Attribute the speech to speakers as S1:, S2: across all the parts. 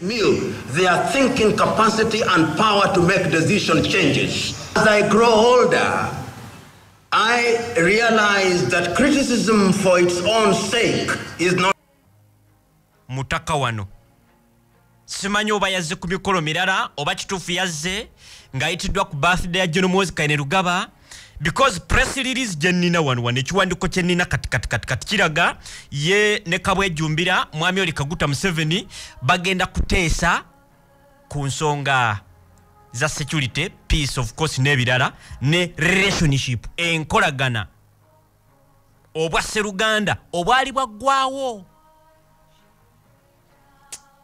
S1: Mill their thinking capacity and power to make decision changes. As I grow older, I realize that criticism for its own sake is not
S2: mutaka wano simanyi oba yazze ku mikolo mirala oba kituufu yazze ng'ayitiddwa ku birthday ya jonomozi kaine lugaba because press release gye nnina wano wano ekiwandiiko kye nnina kati kati kati kati kiraga ye ne kabwejumbira mwami oli kaguta museveni bagenda kuteesa ku nsonga za security peace of course n'ebirala ne relationship enkolagana. Obwa seruganda obwali bwaggwawo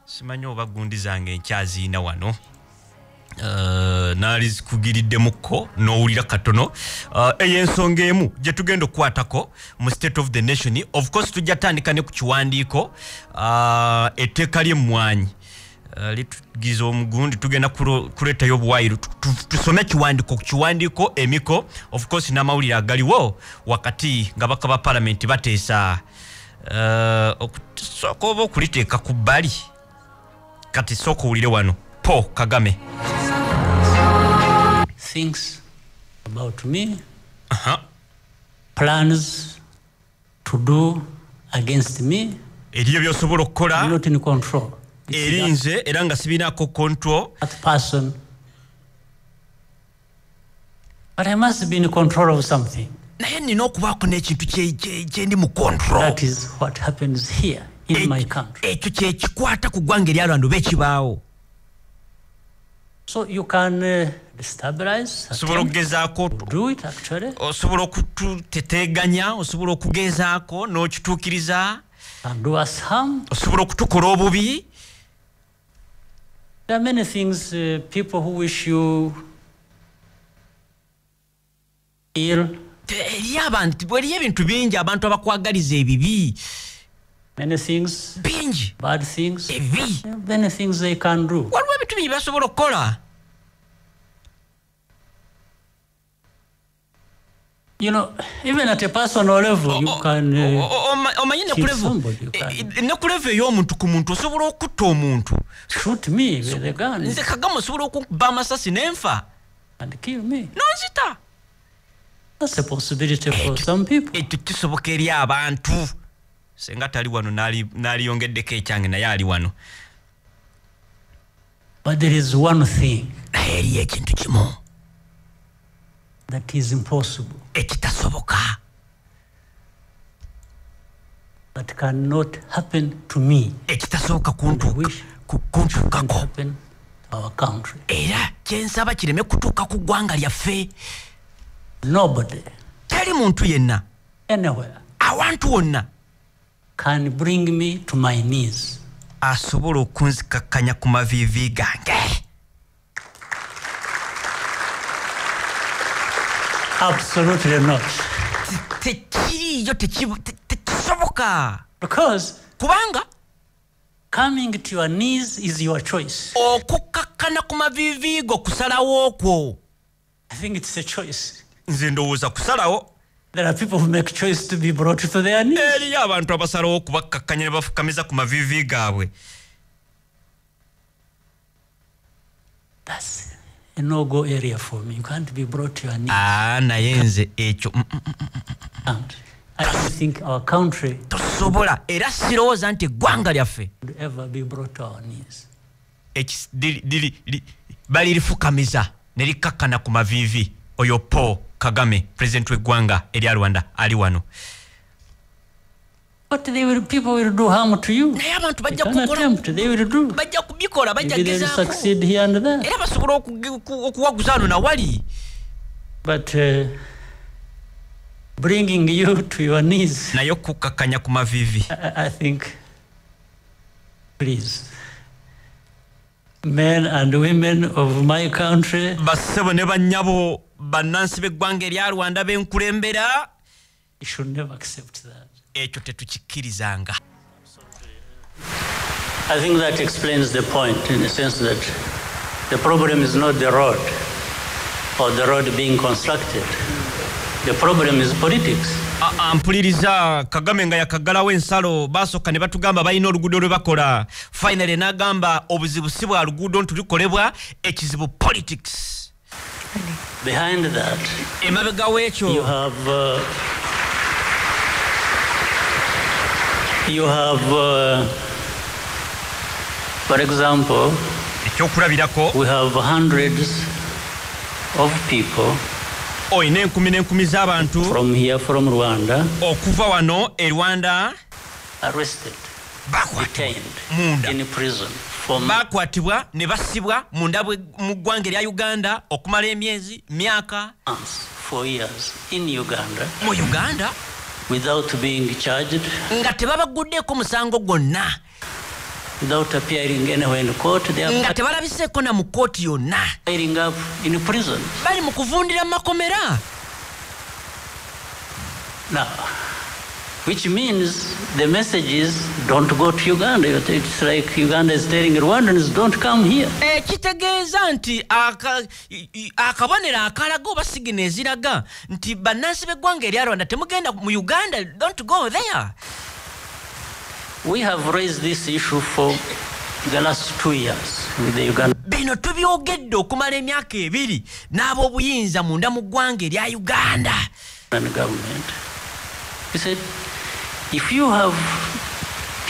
S2: simanyi oba gundi zange nkyaziina wano Uh, naali zikugiriddemukko n'owulira katono. Uh, ey'ensonga emu gye tugenda okukwatako mu state of the nation of course tujja tandika ne ku kiwandiiko uh, etteeka ly'emmwanyi litugiza omugundi tugenda kuleetayo tu- tusome ekiwandiiko ku kiwandiiko emiko of course n'amawulire agaliwo wakati nga baka ba palamenti bateesa okusooka oba okuliteeka ku bbali. Kati sooka owulire wano. Paul kagame
S3: thinks about me,
S2: Aha.
S3: plans to do against me,
S2: eriyo byosobola okukola
S3: not in control.
S2: Eri nze era nga sibinaako control
S3: that person. But I must be in control of something.
S2: naye nina okubaako n'ekintu kyendi mu control
S3: That is what happens here in my country.
S2: ekyo kyekikwata ku ggwanga eryalwanda oba ekibaawo
S3: So you can uh,
S2: osobola okugezaako osobola okututeteganya osobola okugezaako n'okituukiriza osobola okutukola obubi?
S3: There are many things uh, people who wish you ill,
S2: eri abantu eriyo ebintu bingi abantu abakwagaliza ebibi.
S3: Many things,
S2: bingi.
S3: Bad things, are many things they can do.
S2: waliwo ebintu bingi basobola okukola
S3: You know, even at a personal level, you can.
S2: O- o- oma- omanyi ne
S3: kill
S2: ku level-
S3: somebody, you can-
S2: e- e- ne ku level ey'omuntu ku muntu osobola okutta omuntu.
S3: Shoot me with a gun.
S2: nze kagame osobola okukuba amasasi n'enfa.
S3: And kill me.
S2: nonzita
S3: That's a possibility for some people.
S2: ekyo kisoboka eri abantu. Senga tali wano n'ali- n'aliyongeddeko ekyange naye ali wano.
S3: But there is one thing.
S2: Naye eriyo ekintu kimu
S3: that is impossible,
S2: ekitasoboka.
S3: That cannot happen to me,
S2: ekitasoboka
S3: I
S2: kuntuukako
S3: happen to our country.
S2: era kyensaba kireme kutuuka ku ggwanga lyaffe.
S3: Nobody,
S2: teri muntu yenna.
S3: anywhere,
S2: awantu wonna.
S3: can bring me to my knees.
S2: asobola okunzikakkanya ku maviivi gange
S3: Absolutely not.
S2: Te- tekiriiyo tekibu- te- tekisoboka
S3: Because
S2: kubanga
S3: coming to your knees is your choice.
S2: okukkakkana ku maviivi go kusalawo
S3: I think it's a choice.
S2: nze ndowooza kusalawo
S3: There are people who make choice to be brought to their knees.
S2: eriyo abantu abasalawo okubakkakkanya ne bafukamiza ku maviivi gaabwe
S3: That's a no-go area for me. You can't be brought to your knees.
S2: Ah, naye nze ekyo mm, mm,
S3: And I don't think our country
S2: tosobola era sirowooza nti eggwanga lyaffe
S3: would ever be brought to our knees.
S2: Ech dili dili liri- bali balirifukamiza ne likkakkana ku maviivi oyo paul kagame pulezidenti w'eggwanga erya rwanda ali wano
S3: But they will, people will do harm to you.
S2: naye abantu
S3: They
S2: bajja
S3: can
S2: kukola
S3: attempt, they will do.
S2: bajja kubikola bajja
S3: Maybe they will
S2: gezaako.
S3: succeed here and there.
S2: era basobola okuwaguza ano nawali.
S3: But uh, bringing you to your knees,
S2: naye okukkakkanya ku maviivi
S3: I, I think, please, men and women of my country,
S2: bassebo ne bannyabo bannansi b'eggwanga erya rwanda b'enkulembera
S3: you should never accept that.
S2: ekyo tetukikkirizanga
S3: I think that explains the point in the sense that the problem is not the road or the road being constructed. The problem is politics.
S2: mpuliriza ampuliriza kagame nga yakagalawo ensalo basooka ne batugamba balina oluguudo lwe bakola finally n'agamba obuzibu si bwa luguudo nti lukolebwa ekizibu politics
S3: Behind that,
S2: emabega
S3: you have uh, you have, uh, for example,
S2: ekyokulabirako
S3: we have hundreds of people
S2: olina enkumi n'enkumi z'abantu
S3: from here, from Rwanda,
S2: okuva wano e rwanda
S3: arrested,
S2: bakwatibwa ne basibwa munda mu ggwanga erya uganda okumala emyezi myaka mu uganda
S3: without being charged,
S2: nga tebabaguddeeko musango gwonna
S3: without appearing anywhere in court. They are
S2: nga tebalabiseeko na mu kooti yonna
S3: piling up in prison.
S2: bali mu kuvundira mu makomera
S3: Now, which means the message is don't go to Uganda. It's like Uganda is telling Rwandans don't come here.
S2: Eh, ekitegeeza nti aka- i- i- akabonero akalaga oba sigina eziraga nti bannansi b'eggwanga erya rwanda temugenda mu uganda don't go there
S3: We have raised this issue for the last two years with the Uganda
S2: bino tubyogedde okumala emyaka ebiri n'ab'obuyinza munda mu ggwanga erya uganda
S3: government. We said, if you have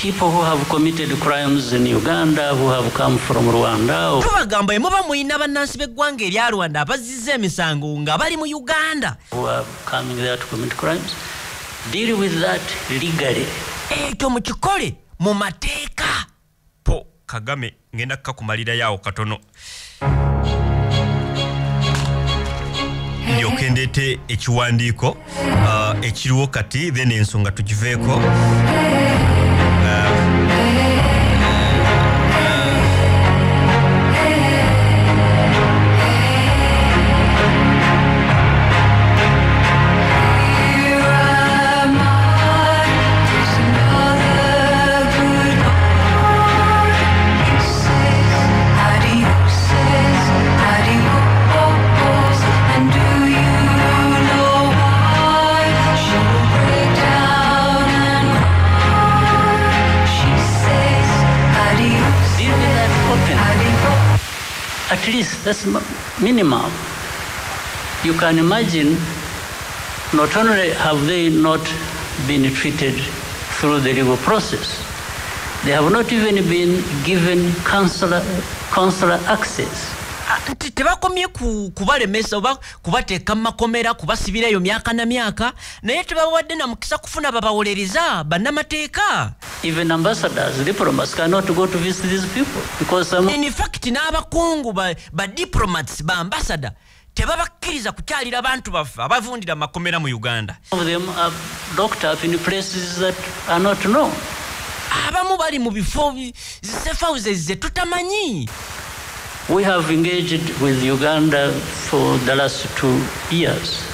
S3: people who have committed crimes in Uganda, who have come from Rwanda, or
S2: tubagamba bwe muba mulina bannansi b'eggwanga erya rwanda abazizza emisango nga bali mu uganda.
S3: who are coming there to commit crimes, deal with that legally.
S2: ekyo mukikole mu mateeka. Po kagame ngenda kukakumalirayo awo katono ndyoke ndeete ekiwandiiko uh, ekiriwo kati then ensonga tugiveeko
S3: At least that's minimum. You can imagine not only have they not been treated through the legal process, they have not even been given consular, consular access.
S2: nti tebakomye ku- kubalemesa oba kubateeka mu makomera kubasibirayo myaka na myaka naye tebawadde na mukisa kufuna babawolereza bannamateeka
S3: Even ambassadors, diplomats cannot go to visit these people because some
S2: in fact n'abakungu ba, ba diplomats ba ambasada tebabakkiriza kukyalira bantu baffe abavundira makomera mu uganda. Abamu bali mu bifo houses ze tutamanyi.
S3: We have engaged with Uganda for the last two years.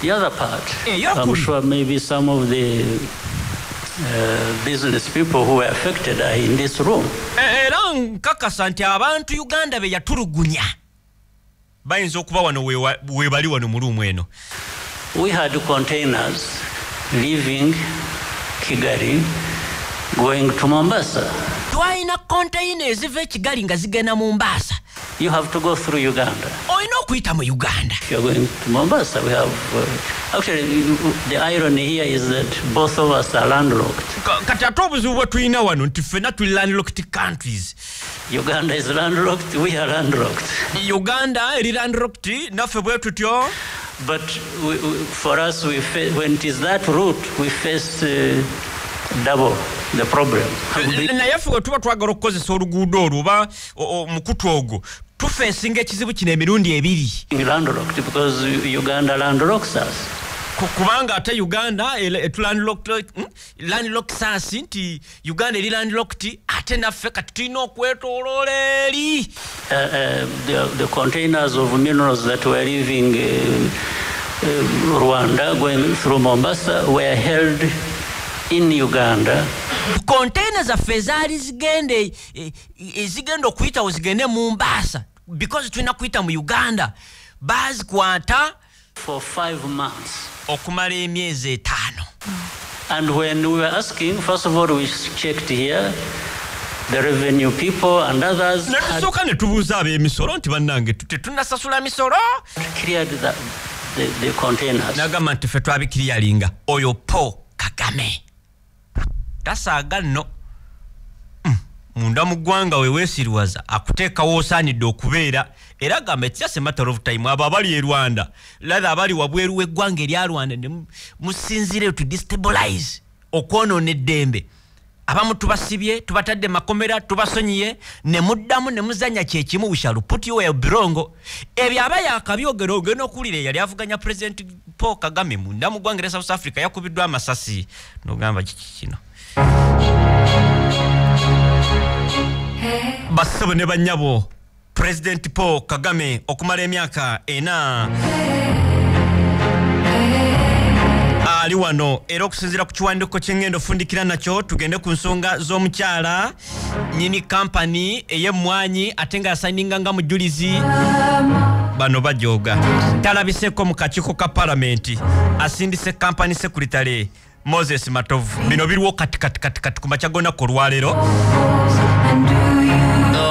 S3: The other part,
S2: Eh,
S3: I'm sure maybe some of the uh, business people who were affected are in this room.
S2: E- era nkakasa nti abantu uganda be yatulugunya bayinza okuba wano wewa- webali wano mu luumu eno
S3: We had containers leaving Kigali, going to Mombasa.
S2: twalina konteyina eziva ekigali nga zigenda mu mbaasa
S3: You have to go through Uganda.
S2: olina okuyita mu uganda
S3: If you're going to Mombasa, we have. Uh, actually, the irony here is that both of us are landlocked.
S2: Ka- kati ate obuzibu bwe tulina wano nti ffenna tuli landlocked countries
S3: Uganda is landlocked, we are landlocked.
S2: uganda eri landlocked naffe bwe tutyo
S3: But we, we, for us, we fa- when it is that route, we face uh, double the problem.
S2: naye ffe bwe tuba twagala okukozesa oluguudo olwo oba mukutu ogwo ekizibu kino emirundi ebiri.
S3: Landlocked because Uganda landlocks us.
S2: Ku- kubanga ate uganda ele- etulandlocked- mm, nti uganda eri landlocked ate naffe kati tulina okwetoloola eri.
S3: Uh, uh, the, the containers of minerals that were leaving uh, uh, Rwanda going through Mombasa were held in Uganda.
S2: Konteina zaffe ezaali zigenda e- e- ezigenda okuyitawo zigende mu mbaasa because tulina kuyita mu uganda. Baazikwata
S3: for five months.
S2: okumala emyezi etaano.
S3: And when we were asking, first of all, we checked here, the revenue people and others had
S2: netusooka ne tubuuza ab'emisolo nti bannange tu- tetunnasasula misolo?
S3: containers.
S2: nagamba nti ffe twabikiriyalinga. Oyo po kagame tasaaga nno. Mm, munda mu ggwanga we weesiriwaza akuteekawo osaanidde okubeera. Era agamba it's just a matter of time. Abo abali e rwanda lathe abali wabweru w'eggwanga erya rwanda ne mu- musinzireyo to destabilize okwonoona eddembe. Abamu tubasibye tubatadde makomera tubasonyiye ne muddamu ne muzanya kyekimu we shall put you where you belong. Ebyo aba yakabyogera ogenda okuwulira eyali avuganya president paul kagame munda mu ggwanga erya south africa yakubiddwa amasasi. Nogamba kiki kino basabo ne bannyabo president paul kagame okumala emyaka ena. Ali wano era okusinziira ku kiwandiiko kyengendo ofundikira nakyo tugende ku nsonga z'omukyala. Nyini kampani ey'emmwanyi ate nga yasayininga nga mujulizi. Bano bajooga. Talabiseko mu kakiiko ka palamenti asindise kampani sekuritale moses matovu. Bino biriwo kati kati kati kati. Ku makya gonna ku olwaleero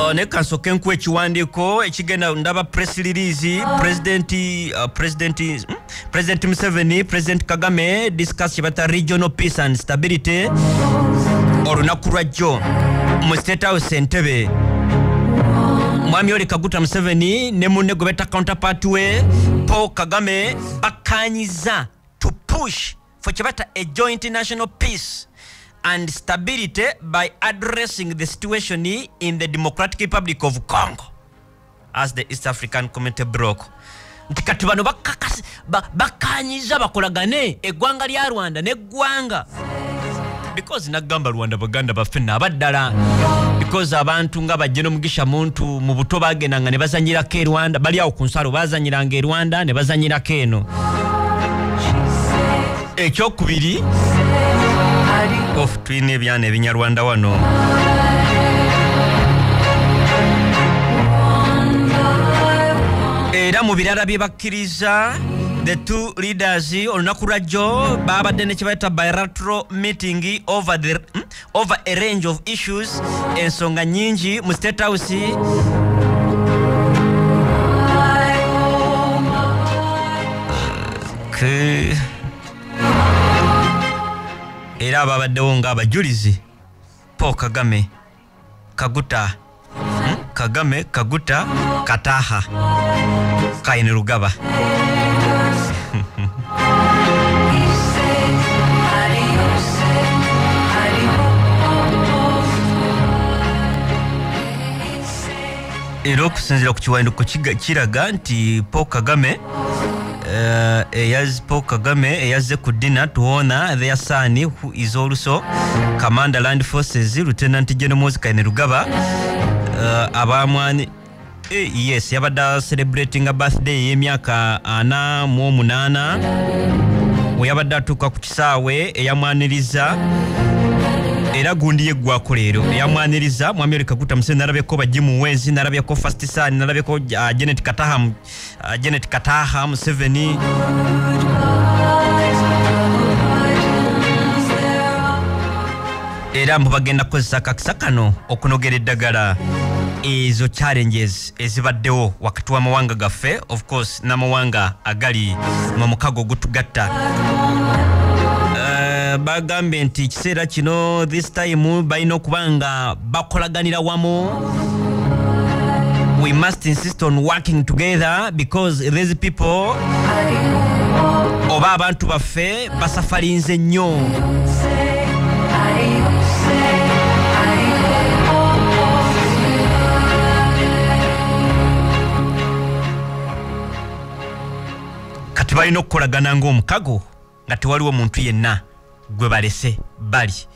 S2: Uh, naye kansooke nkuwa ekiwandiiko ekigenda ndaba press release president uh, president mm, president museveni president kagame discuss kyebata regional peace and stability. Olunaku lwa jjo mu state house entebe mwami oli kaguta museveni ne munne gwe beta counterpart we paul kagame bakanyiza to push for kyebata a joint national peace and stability by addressing the situation in the democratic republic of congo. As the east african community bloc nti kati bano bakakasi- ba- bakanyiza bakolagane. Eggwanga lya rwanda neggwanga. Because nagamba rwanda baganda baffe naabaddala because abantu nga bajje n'omugisha muntu mu buto bagendanga ne bazanyirako e rwanda. Bali awo ku nsalo bazanyiranga e rwanda ne bazanyirako eno ekyokubiri of tulina ebyana ebinyarwanda wano era mu birala bye bakkiriza the two leaders olunaku lwajjo babadde ne kyebayita bilateral meeting over, the, hmm? over a range of issues ensonga nyingi mu state house Ke- era ababaddewo ngaabajulizi paul kagame kaguta hmm? kagame kaguta kataha kaine rugaba era okusinziira ku kiwandiiko kiga- kiraga nti paul kagame paul kagame eyazze ku dina honor their son who is also commander land forces lieutenant general moses kaine rugaba uh, abamwani Eh, yes yabadde celebrating a birthday y'emyaka ana mu omunaana. We yabadde atuuka ku kisaawe eyamwaniriza era gundi yeggwako leero. Eyamwaniriza mwami oli kaguta museni nalabyeko bajimu wezi nalabyeko fast san nalabyeko uh, janet kataha uh, janet kataha museveni. Era mbu bagenda kukozesa akakisa kano okunogera eddagala ezo challenges ezibaddewo wakati w'amawanga gaffe of course n'amawanga agali mu mukago ogutugatta bagambye nti ekiseera kino this time balina okuba nga bakolaganira wamu. We must insist on working together because these people oba abantu baffe basafalinze nnyo. Kati balina okukolagana ng'omukago nga tewaliwo muntu yenna gwe balese bali